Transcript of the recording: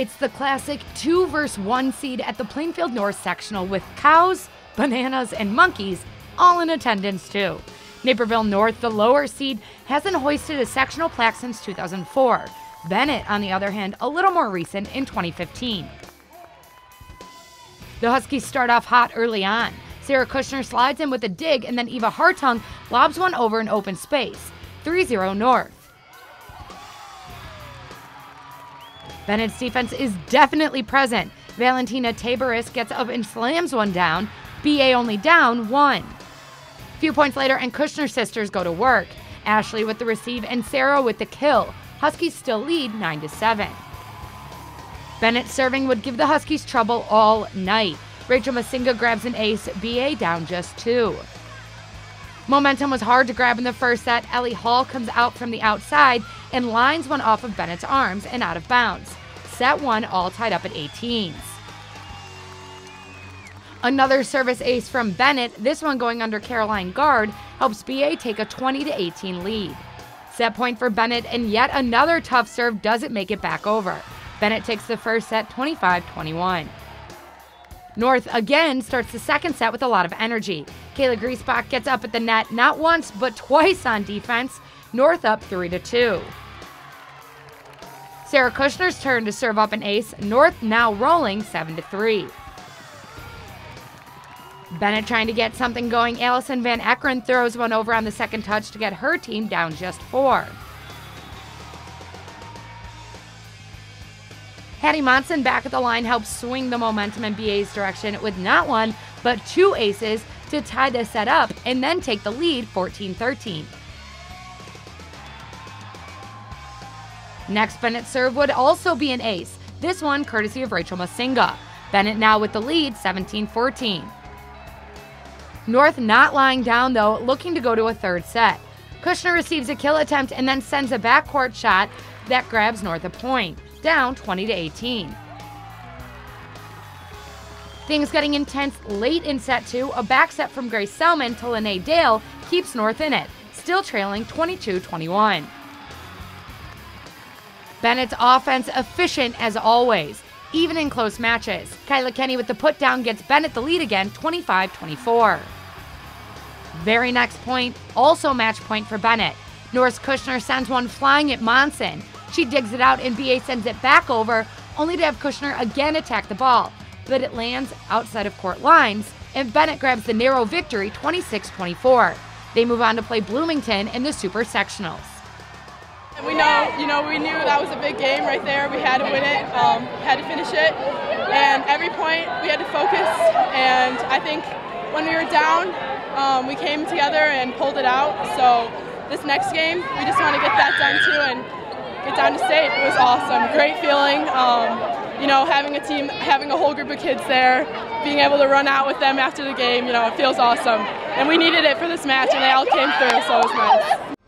It's the classic two versus one seed at the Plainfield North sectional with cows, bananas, and monkeys all in attendance too. Naperville North, the lower seed, hasn't hoisted a sectional plaque since 2004. Benet, on the other hand, a little more recent in 2015. The Huskies start off hot early on. Sarah Kushner slides in with a dig, and then Eva Hartung lobs one over an open space. 3 0 North. Benet's defense is definitely present. Valentina Tabaris gets up and slams one down. BA only down one. A few points later, and Kushner sisters go to work. Ashley with the receive and Sarah with the kill. Huskies still lead 9 7. Benet serving would give the Huskies trouble all night. Rachel Masinga grabs an ace, BA down just two. Momentum was hard to grab in the first set. Ellie Hall comes out from the outside and lines one off of Benet's arms and out of bounds. Set one all tied up at 18s. Another service ace from Benet, this one going under Caroline Guard, helps BA take a 20 to 18 lead. Set point for Benet, and yet another tough serve doesn't make it back over. Benet takes the first set 25 21. North again starts the second set with a lot of energy. Kayla Griesbach gets up at the net not once but twice on defense. North up 3 to 2. Sarah Kushner's turn to serve up an ace. North now rolling 7 to 3. Benet trying to get something going. Allison Van Eckeren throws one over on the second touch to get her team down just four. Hattie Monson back at the line helps swing the momentum in BA's direction with not one, but two aces to tie the set up and then take the lead 14 13. Next Benet serve would also be an ace, this one courtesy of Rachel Masinga. Benet now with the lead 17 14. North not lying down though, looking to go to a third set. Kushner receives a kill attempt and then sends a backcourt shot that grabs North a point down 20 to 18. Things getting intense late in set two. A back set from Grace Selman to Lene Dale keeps North in it, still trailing 22 21. Benet's offense efficient as always, even in close matches. Kyla Kenny with the put down gets Benet the lead again 25 24. Very next point, also match point for Benet. Norris Kushner sends one flying at Monson. She digs it out and BA sends it back over, only to have Kushner again attack the ball. But it lands outside of court lines, and Benet grabs the narrow victory 26 24. They move on to play Bloomington in the Super Sectionals. We know, you know, we knew that was a big game right there. We had to win it, um, had to finish it, and every point we had to focus. And I think when we were down, um, we came together and pulled it out. So this next game, we just want to get that done too and get down to state. It was awesome. Great feeling. Um, you know, having a team, having a whole group of kids there, being able to run out with them after the game, you know, it feels awesome. And we needed it for this match, and they all came through, so it was nice.